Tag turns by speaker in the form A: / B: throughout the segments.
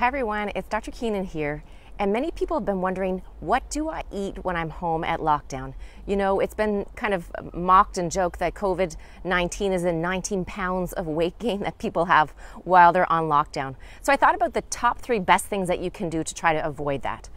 A: Hi everyone, it's Dr. Keenan here. And many people have been wondering, what do I eat when I'm home at lockdown? You know, it's been kind of mocked and joked that COVID 19 is in 19 pounds of weight gain that people have while they're on lockdown. So I thought about the top three best things that you can do to try to avoid that.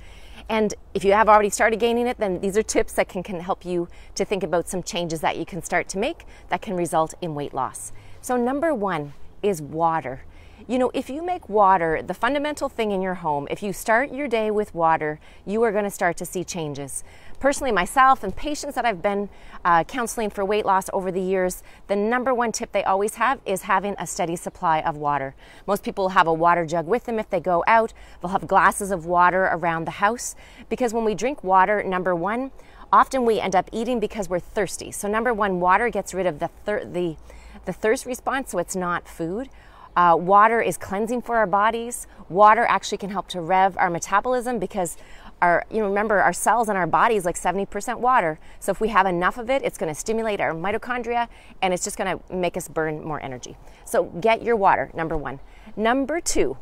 A: And if you have already started gaining it, then these are tips that can, can help you to think about some changes that you can start to make that can result in weight loss. So, number one is water. You know, if you make water the fundamental thing in your home, if you start your day with water, you are going to start to see changes. Personally, myself and patients that I've been uh, counseling for weight loss over the years, the number one tip they always have is having a steady supply of water. Most people have a water jug with them if they go out. They'll have glasses of water around the house because when we drink water, number one, often we end up eating because we're thirsty. So number one, water gets rid of the the the thirst response, so it's not food. Uh, water is cleansing for our bodies. Water actually can help to rev our metabolism because our, you know, remember our cells in our body is like 70% water. So if we have enough of it, it's going to stimulate our mitochondria and it's just going to make us burn more energy. So get your water, number one. Number two,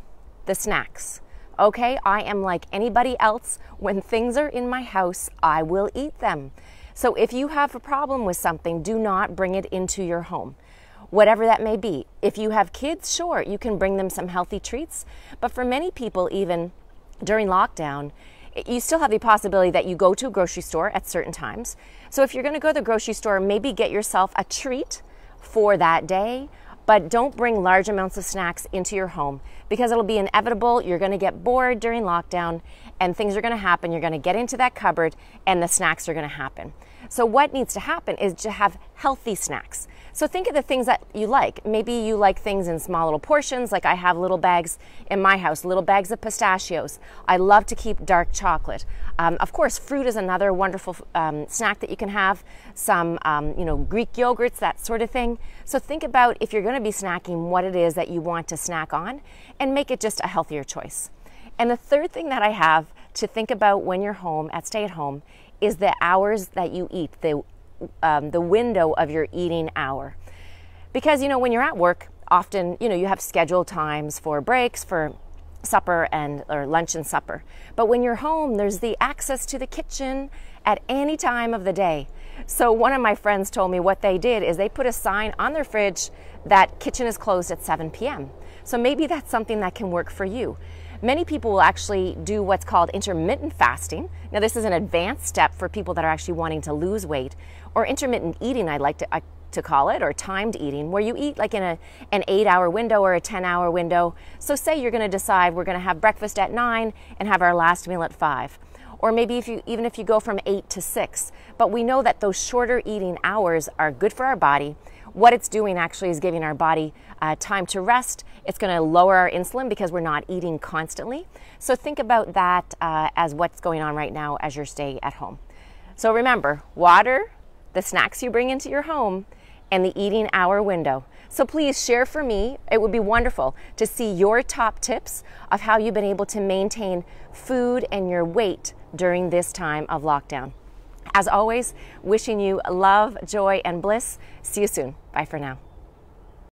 A: the snacks. Okay, I am like anybody else. When things are in my house, I will eat them. So if you have a problem with something, do not bring it into your home whatever that may be. If you have kids, sure, you can bring them some healthy treats. But for many people, even during lockdown, you still have the possibility that you go to a grocery store at certain times. So if you're going to go to the grocery store, maybe get yourself a treat for that day, but don't bring large amounts of snacks into your home because it'll be inevitable. You're going to get bored during lockdown and things are going to happen. You're going to get into that cupboard and the snacks are going to happen. So, what needs to happen is to have healthy snacks. So, think of the things that you like. Maybe you like things in small little portions, like I have little bags in my house, little bags of pistachios. I love to keep dark chocolate. Um, of course, fruit is another wonderful um, snack that you can have. Some, um, you know, Greek yogurts, that sort of thing. So, think about if you're going to be snacking, what it is that you want to snack on, and make it just a healthier choice. And the third thing that I have to think about when you're home at stay at home is the hours that you eat, the, um, the window of your eating hour. Because, you know, when you're at work, often, you know, you have scheduled times for breaks, for supper and or lunch and supper. But when you're home, there's the access to the kitchen at any time of the day. So one of my friends told me what they did is they put a sign on their fridge that kitchen is closed at 7 p.m. So maybe that's something that can work for you. Many people will actually do what's called intermittent fasting. Now, this is an advanced step for people that are actually wanting to lose weight, or intermittent eating, I like to, I, to call it, or timed eating, where you eat like in a, an eight hour window or a 10 hour window. So, say you're going to decide we're going to have breakfast at nine and have our last meal at five or maybe if you even if you go from 8 to 6 but we know that those shorter eating hours are good for our body what it's doing actually is giving our body uh, time to rest. It's going to lower our insulin because we're not eating constantly. So think about that uh, as what's going on right now as you're staying at home. So remember water, the snacks you bring into your home, and the eating hour window. So please share for me. It would be wonderful to see your top tips of how you've been able to maintain food and your weight during this time of lockdown. As always, wishing you love, joy, and bliss. See you soon. Bye for now.